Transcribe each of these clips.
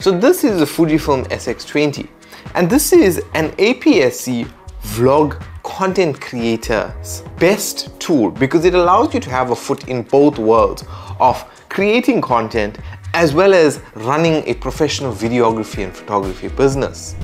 So this is the Fujifilm SX20 and this is an APS-C vlog content creator's best tool because it allows you to have a foot in both worlds of creating content as well as running a professional videography and photography business.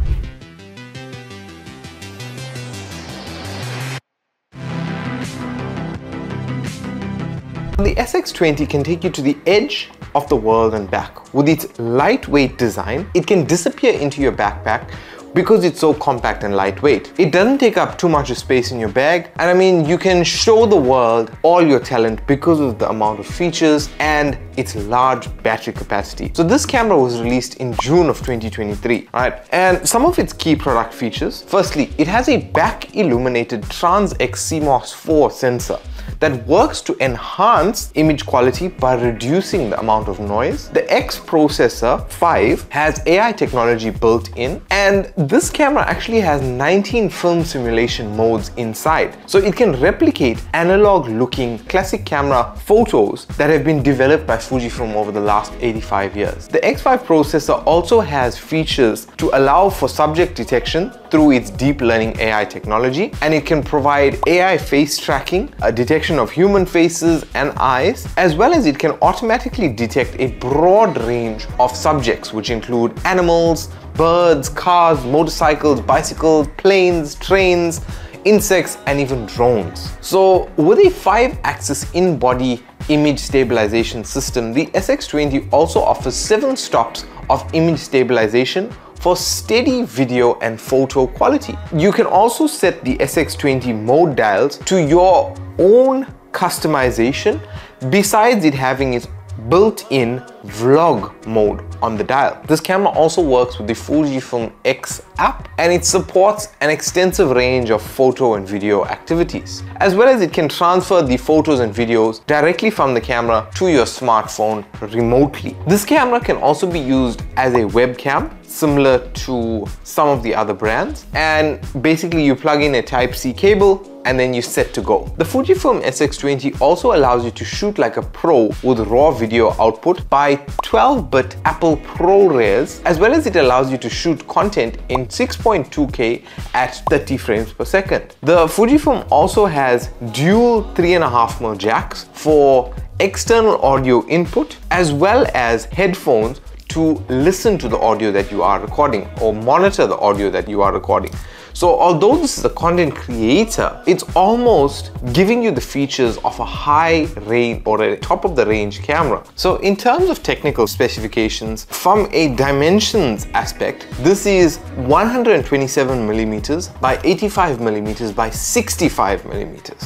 The SX20 can take you to the edge of the world and back. With its lightweight design, it can disappear into your backpack because it's so compact and lightweight. It doesn't take up too much space in your bag and I mean you can show the world all your talent because of the amount of features and its large battery capacity. So this camera was released in June of 2023, right? And some of its key product features, firstly, it has a back illuminated Trans-X CMOS 4 sensor that works to enhance image quality by reducing the amount of noise. The X Processor 5 has AI technology built in and this camera actually has 19 film simulation modes inside. So it can replicate analog looking classic camera photos that have been developed by Fujifilm over the last 85 years. The X5 processor also has features to allow for subject detection through its deep learning AI technology and it can provide AI face tracking, a detection of human faces and eyes, as well as it can automatically detect a broad range of subjects which include animals, birds, cars, motorcycles, bicycles, planes, trains, insects and even drones. So with a 5-axis in-body image stabilization system, the SX20 also offers 7 stops of image stabilization for steady video and photo quality. You can also set the SX20 mode dials to your own customization besides it having its built-in vlog mode on the dial. This camera also works with the Fujifilm X app and it supports an extensive range of photo and video activities. As well as it can transfer the photos and videos directly from the camera to your smartphone remotely. This camera can also be used as a webcam similar to some of the other brands and basically you plug in a type C cable and then you're set to go. The Fujifilm SX20 also allows you to shoot like a pro with raw video output by 12-bit Apple ProRes as well as it allows you to shoot content in 6.2K at 30 frames per second. The Fujifilm also has dual 3.5mm jacks for external audio input as well as headphones to listen to the audio that you are recording or monitor the audio that you are recording. So although this is a content creator, it's almost giving you the features of a high range or a top of the range camera. So in terms of technical specifications, from a dimensions aspect, this is 127 millimeters by 85 millimeters by 65 millimeters.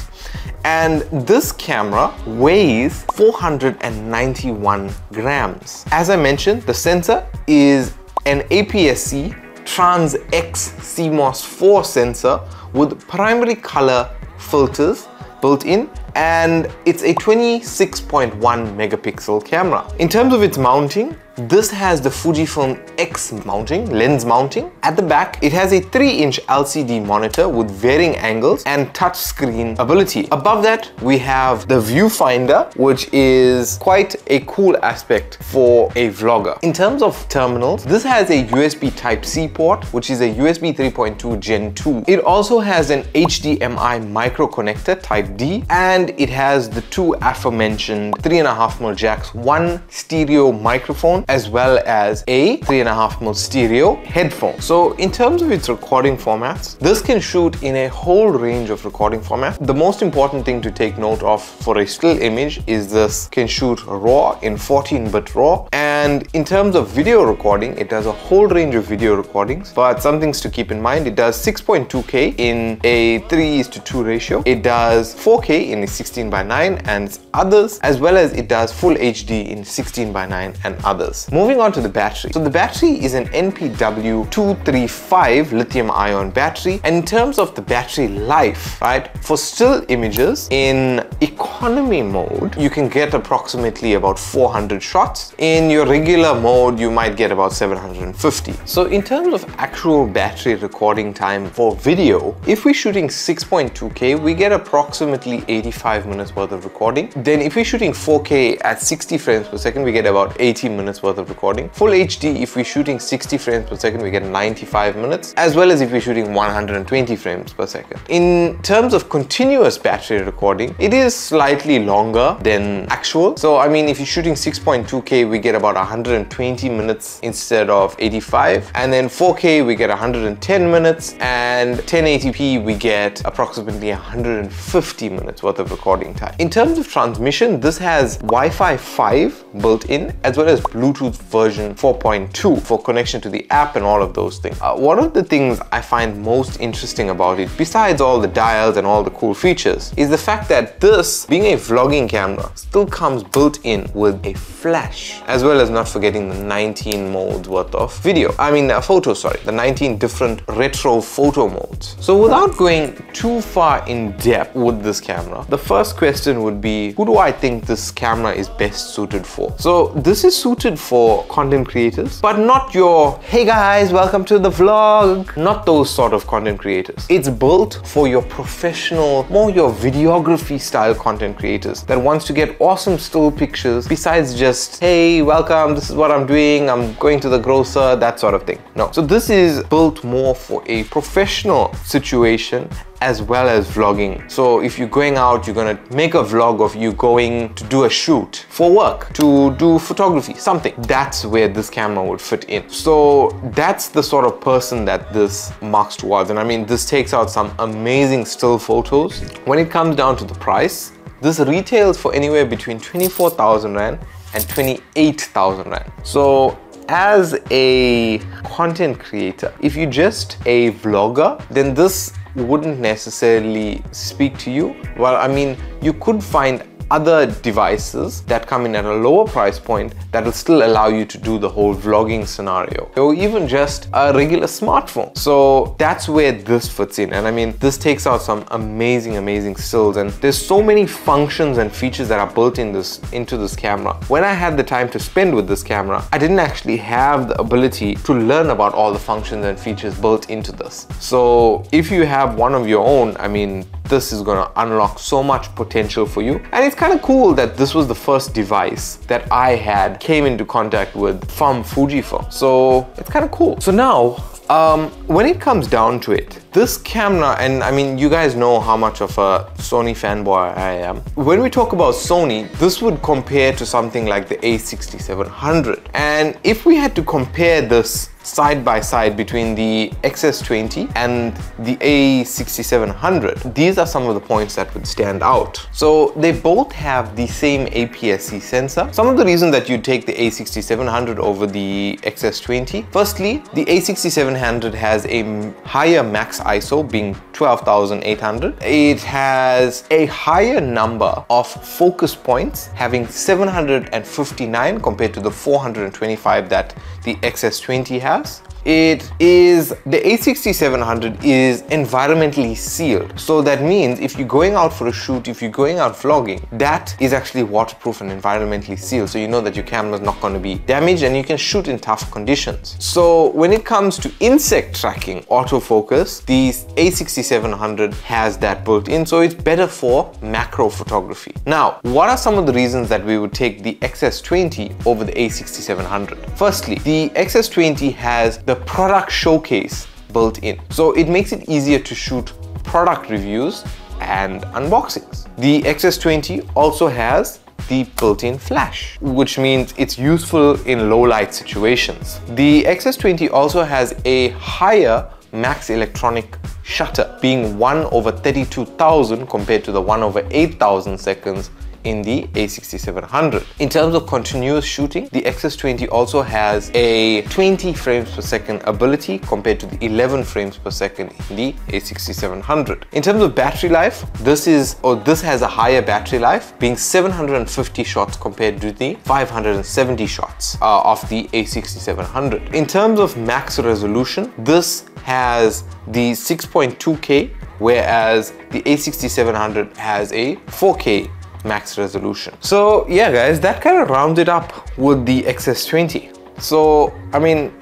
And this camera weighs 491 grams. As I mentioned, the sensor is an APS-C Trans-X CMOS 4 sensor with primary color filters built in and it's a 26.1 megapixel camera. In terms of its mounting, this has the Fujifilm X mounting, lens mounting. At the back, it has a 3-inch LCD monitor with varying angles and touchscreen ability. Above that, we have the viewfinder, which is quite a cool aspect for a vlogger. In terms of terminals, this has a USB Type-C port, which is a USB 3.2 Gen 2. It also has an HDMI micro connector Type D, and it has the two aforementioned 3.5mm jacks, one stereo microphone, as well as a 3.5mm stereo headphone. So in terms of its recording formats, this can shoot in a whole range of recording formats. The most important thing to take note of for a still image is this can shoot RAW in 14-bit RAW. And in terms of video recording, it does a whole range of video recordings. But some things to keep in mind, it does 6.2K in a 3 to 2 ratio. It does 4K in a 16 by 9 and others, as well as it does full HD in 16 by 9 and others. Moving on to the battery. So the battery is an NPW235 lithium ion battery. And in terms of the battery life, right, for still images in economy mode, you can get approximately about 400 shots. In your regular mode, you might get about 750. So in terms of actual battery recording time for video, if we're shooting 6.2K, we get approximately 85 minutes worth of recording. Then if we're shooting 4K at 60 frames per second, we get about 80 minutes minutes worth of recording. Full HD, if we're shooting 60 frames per second, we get 95 minutes, as well as if we're shooting 120 frames per second. In terms of continuous battery recording, it is slightly longer than actual. So, I mean, if you're shooting 6.2K, we get about 120 minutes instead of 85. And then 4K, we get 110 minutes. And 1080p, we get approximately 150 minutes worth of recording time. In terms of transmission, this has Wi-Fi 5 built in, as well as Bluetooth version 4.2 for connection to the app and all of those things. Uh, one of the things I find most interesting about it, besides all the dials and all the cool features, is the fact that this, being a vlogging camera, still comes built in with a flash, as well as not forgetting the 19 modes worth of video. I mean, uh, photo, sorry, the 19 different retro photo modes. So without going too far in depth with this camera, the first question would be, who do I think this camera is best suited for? So this is suited for content creators, but not your, hey guys, welcome to the vlog, not those sort of content creators. It's built for your professional, more your videography style content creators that wants to get awesome still pictures besides just, hey, welcome, this is what I'm doing, I'm going to the grocer, that sort of thing. No. So this is built more for a professional situation as well as vlogging. So if you're going out, you're gonna make a vlog of you going to do a shoot for work, to do photography, something. That's where this camera would fit in. So that's the sort of person that this marks towards. And I mean, this takes out some amazing still photos. When it comes down to the price, this retails for anywhere between 24,000 Rand and 28,000 Rand. So as a content creator, if you're just a vlogger, then this wouldn't necessarily speak to you. Well, I mean, you could find other devices that come in at a lower price point that will still allow you to do the whole vlogging scenario or even just a regular smartphone. So that's where this fits in. And I mean, this takes out some amazing, amazing stills and there's so many functions and features that are built in this into this camera. When I had the time to spend with this camera, I didn't actually have the ability to learn about all the functions and features built into this. So if you have one of your own, I mean, this is gonna unlock so much potential for you. And it's kind of cool that this was the first device that I had came into contact with from Fujifilm. So it's kind of cool. So now, um, when it comes down to it, this camera, and I mean, you guys know how much of a Sony fanboy I am. When we talk about Sony, this would compare to something like the a6700. And if we had to compare this side by side between the XS20 and the A6700. These are some of the points that would stand out. So they both have the same APS-C sensor. Some of the reasons that you take the A6700 over the XS20. Firstly, the A6700 has a higher max ISO being 12,800. It has a higher number of focus points having 759 compared to the 425 that the XS20 has parejas it is the A6700 is environmentally sealed. So that means if you're going out for a shoot if you're going out vlogging that is actually waterproof and environmentally sealed. So you know that your camera is not going to be damaged and you can shoot in tough conditions. So when it comes to insect tracking autofocus the A6700 has that built in. So it's better for macro photography. Now what are some of the reasons that we would take the XS20 over the A6700 firstly the XS20 has the product showcase built in. So it makes it easier to shoot product reviews and unboxings. The XS20 also has the built-in flash, which means it's useful in low light situations. The XS20 also has a higher max electronic shutter, being 1 over 32,000 compared to the 1 over 8,000 seconds in the A6700. In terms of continuous shooting, the XS20 also has a 20 frames per second ability compared to the 11 frames per second in the A6700. In terms of battery life, this is or this has a higher battery life, being 750 shots compared to the 570 shots uh, of the A6700. In terms of max resolution, this has the 6.2K whereas the A6700 has a 4K max resolution. So yeah guys, that kind of rounds it up with the XS20. So I mean,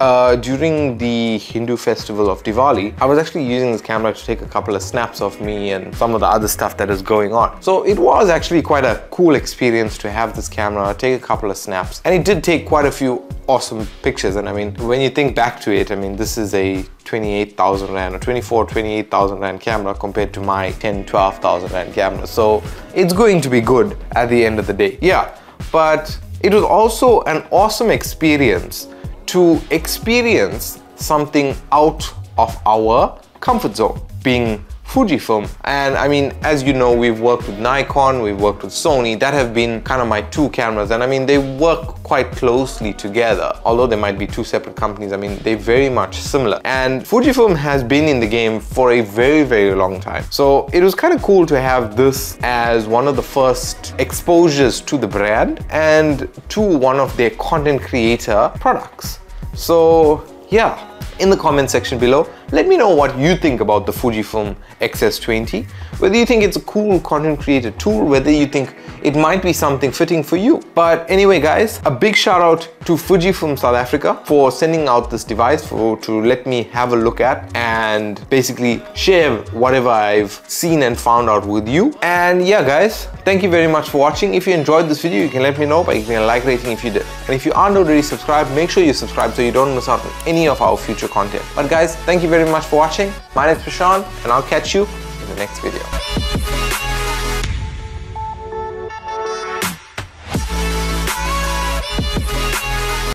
uh, during the Hindu festival of Diwali, I was actually using this camera to take a couple of snaps of me and some of the other stuff that is going on. So it was actually quite a cool experience to have this camera, take a couple of snaps, and it did take quite a few awesome pictures. And I mean, when you think back to it, I mean, this is a 28,000 Rand or 24, 28,000 Rand camera compared to my 10, 12,000 Rand camera. So it's going to be good at the end of the day. Yeah, but it was also an awesome experience to experience something out of our comfort zone, being Fujifilm. And I mean, as you know, we've worked with Nikon, we've worked with Sony, that have been kind of my two cameras. And I mean, they work quite closely together. Although they might be two separate companies, I mean, they're very much similar. And Fujifilm has been in the game for a very, very long time. So it was kind of cool to have this as one of the first exposures to the brand and to one of their content creator products. So yeah, in the comment section below. Let me know what you think about the Fujifilm X-S20, whether you think it's a cool content creator tool, whether you think it might be something fitting for you. But anyway guys, a big shout out to Fuji from South Africa for sending out this device for to let me have a look at and basically share whatever I've seen and found out with you. And yeah guys, thank you very much for watching. If you enjoyed this video, you can let me know by giving a like rating if you did. And if you aren't already subscribed, make sure you subscribe so you don't miss out on any of our future content. But guys, thank you very much for watching. My name is Prashant and I'll catch you in the next video.